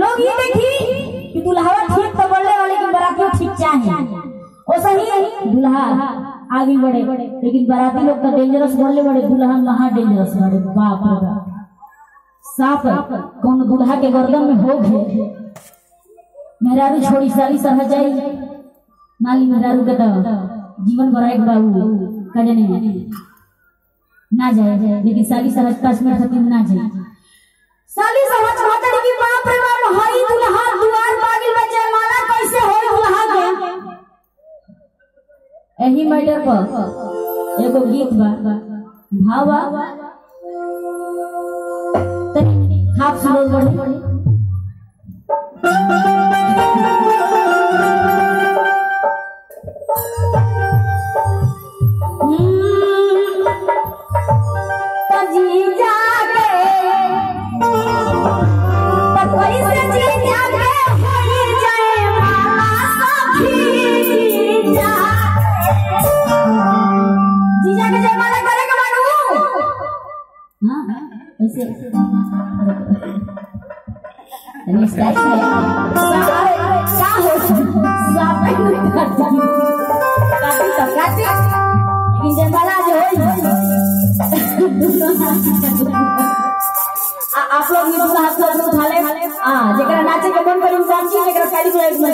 लोग ये देखी कि दुल्हावा ठीक तो बोलने वाले की बरातियों ठीक चाहे। ओ सही दुल्हा आगे बढ़े, लेकिन बराती लोग तो डेंजरस बोलने बड़े दुल्हा महा डेंजरस बड़े बाप रे साफ़ कौन दुल्हा के गर्दन में हो? गए मेहरारू छोड़ी सारी सह जाई नाली मेहरारू के तो जीवन भर एक बाबू, कजने। ना जाए, लेकिन साली सहज पास में खत्म ना जाए। साली समझ मातड़ की बाप रे बाप हई दुल्हा दुआर बागिल में जयमाला कैसे होई दुल्हा के? एही मैटर पर एगो गीत बा, भावा। तनी हाफ़ सुनो बड़ी जी जाके जयमाला करेगा मानू ऐसे तनी स्टाइल सारे क्या सारे काटी काटी काटी लेकिन जयमाला जो होई आप लोग दूसरा हाथ उठा ले हाँ नाचे के मन करी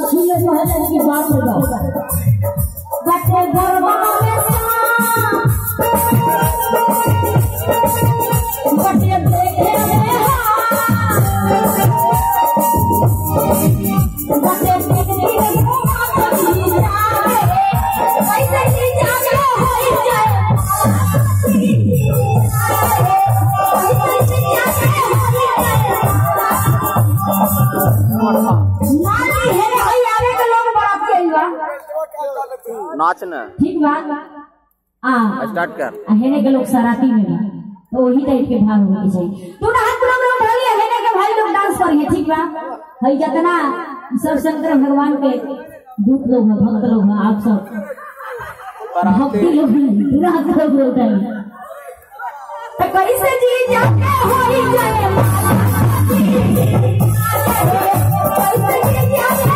लोग कहते हैं कि बात होगा। नाच न ठीक बा आ स्टार्ट कर। हेने के लोग सराती में तो वही टाइप के भाव होके चाहिए। तू ना हाथ पूरा प्रोग्राम ढाली हेने के भाई लोग डांस करिए ठीक बा? हई जितना सब शंकर भगवान के दूत लोग हैं भक्त लोग हैं आप सब। भक्ति लोग हैं पूरा हाथ लोग बोलते हैं। तो कैसे जी जाके होई जाए? कैसे जी जाके होई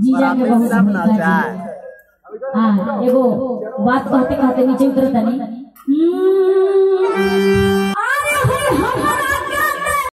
जीजा के बहुत मज़ा हाँ। एगो बात कहते कहते नीचे उतरता नहीं। हम्म।